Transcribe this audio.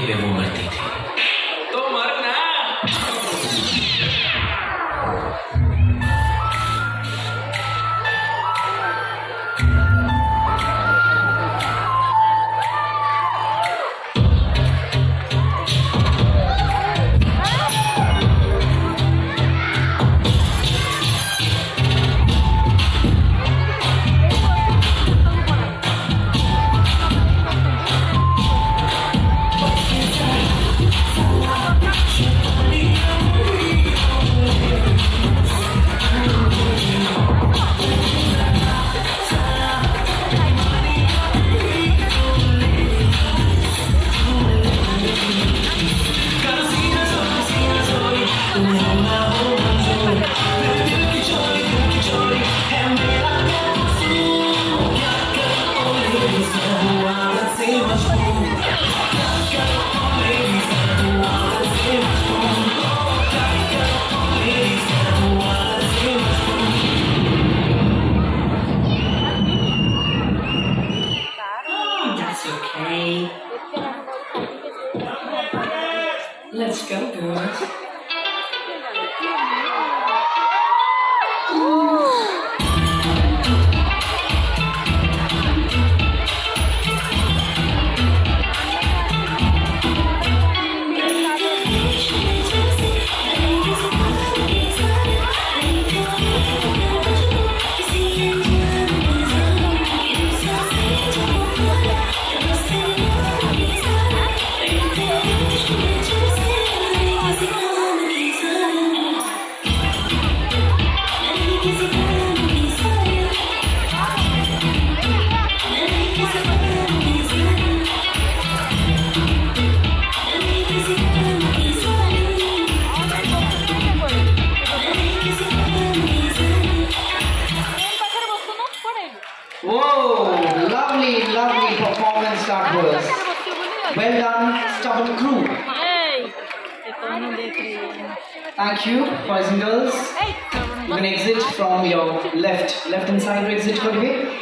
के demo Oh, okay. Let's go, girls. Whoa, lovely, lovely performance that was. Well done, stubborn crew. Thank you, boys and girls. You can exit from your left, left hand side exit, by the.